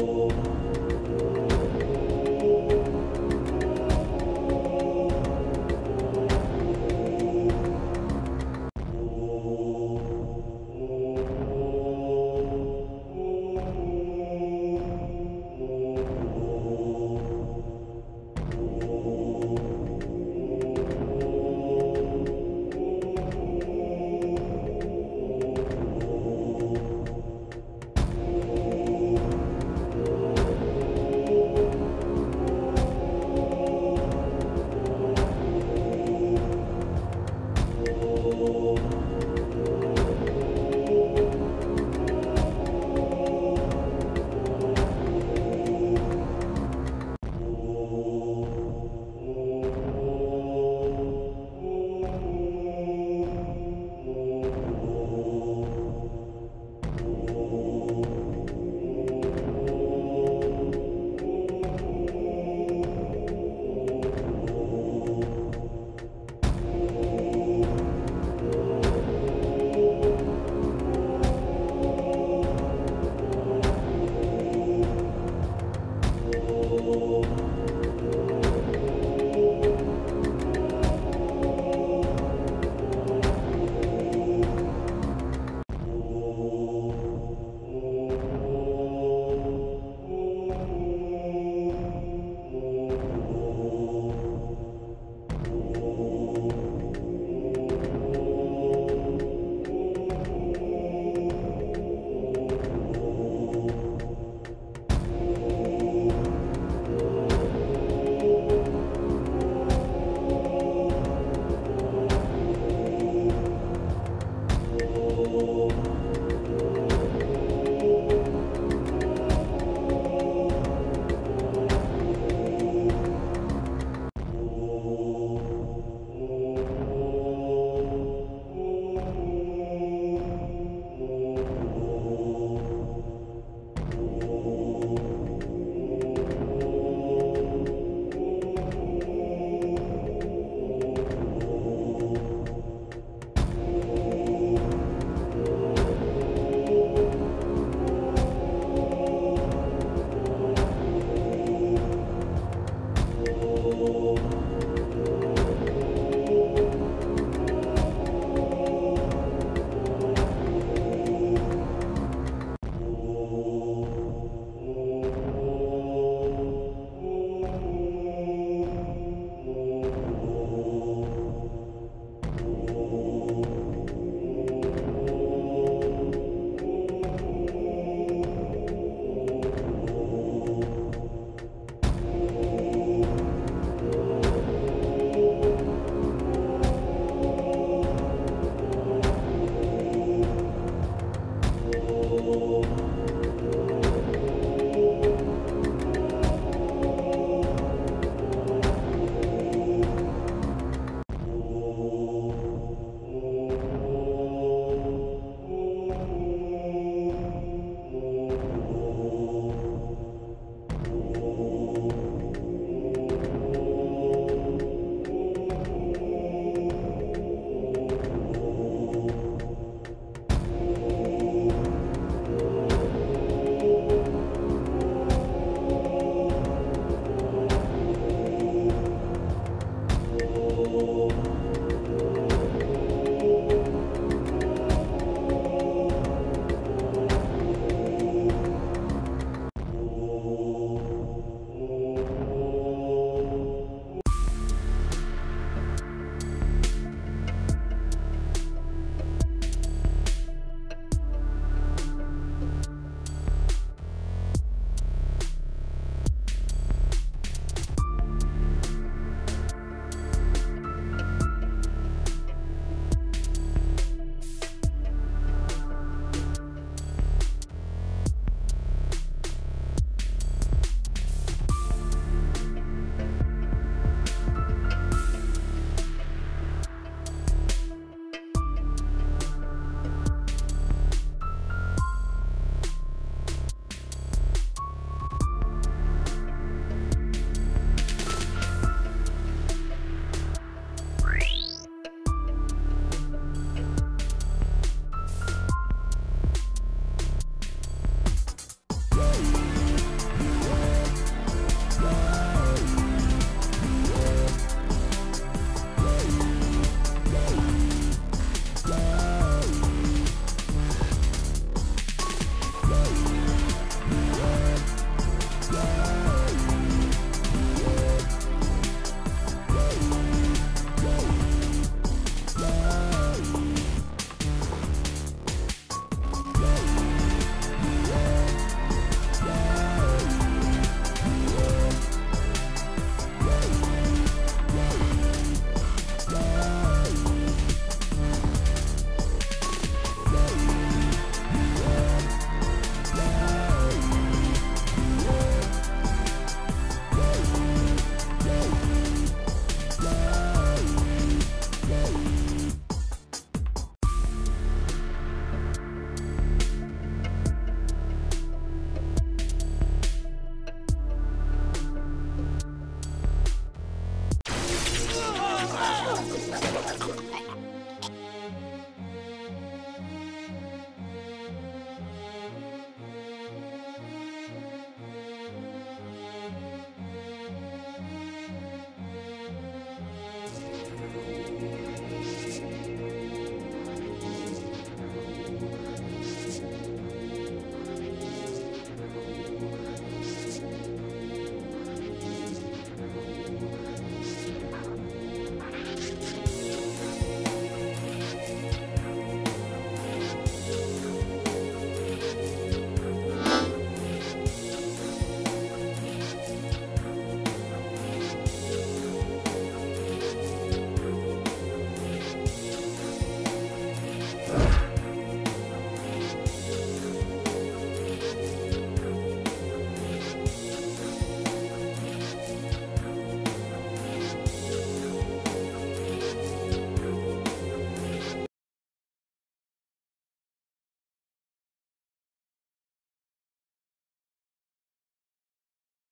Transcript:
Oh.